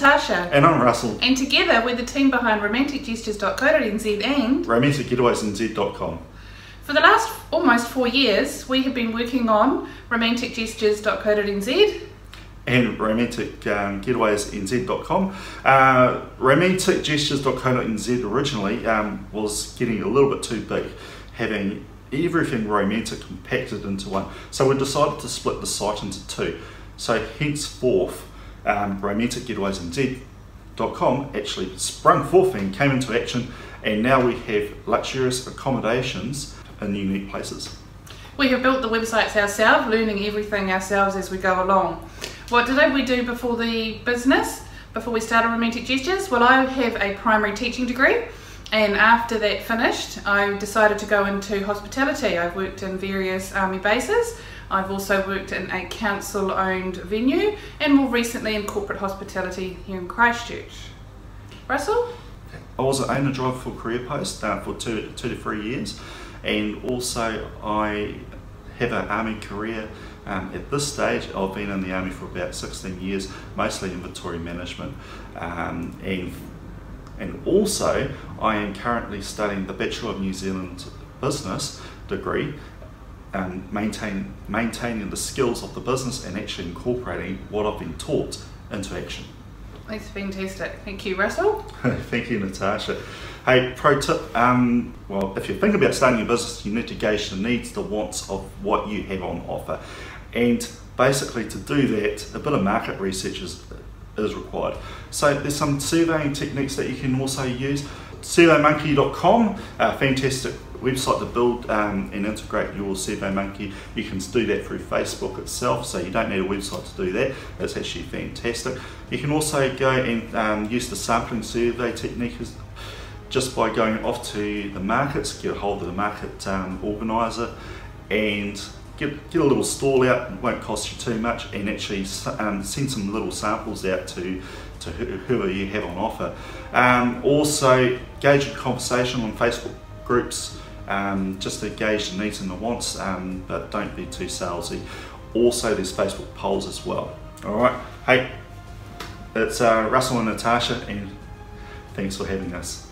Natasha. And I'm Russell. And together we're the team behind romanticgestures.co.nz and RomanticGetawaysNZ.com. For the last almost four years, we have been working on romanticgestures.co.nz and romanticgetawaysnz.com. Um, uh, romanticgestures.co.nz originally um, was getting a little bit too big, having everything romantic compacted into one. So we decided to split the site into two. So henceforth, um, romanticgetawaysnz.com actually sprung forth and came into action, and now we have luxurious accommodations in unique places. We have built the websites ourselves, learning everything ourselves as we go along. What did we do before the business, before we started Romantic Gestures? Well, I have a primary teaching degree, and after that finished, I decided to go into hospitality. I've worked in various army bases. I've also worked in a council owned venue and more recently in corporate hospitality here in Christchurch. Russell? I was an owner driver for CourierPost uh, for two, two to three years and also I have an army career. Um, at this stage, I've been in the army for about 16 years, mostly inventory management, um, and and also I am currently studying the Bachelor of New Zealand Business degree, and maintain, maintaining the skills of the business and actually incorporating what I've been taught into action. That's fantastic. Thank you, Russell. Thank you, Natasha. Hey, pro tip, um, well, if you're thinking about starting a business, you need to gauge the needs, the wants of what you have on offer. And basically to do that, a bit of market research is, is required. So there's some surveying techniques that you can also use. SurveyMonkey.com, a fantastic website to build um, and integrate your SurveyMonkey. You can do that through Facebook itself, so you don't need a website to do that. It's actually fantastic. You can also go and um, use the sampling survey technique just by going off to the markets, get a hold of the market um, organiser and get, get a little stall out, it won't cost you too much, and actually um, send some little samples out to, to whoever you have on offer. Um, also, gauge a conversation on Facebook groups um, just to gauge the needs and the wants, um, but don't be too salesy. Also, there's Facebook polls as well. All right, hey, it's uh, Russell and Natasha, and thanks for having us.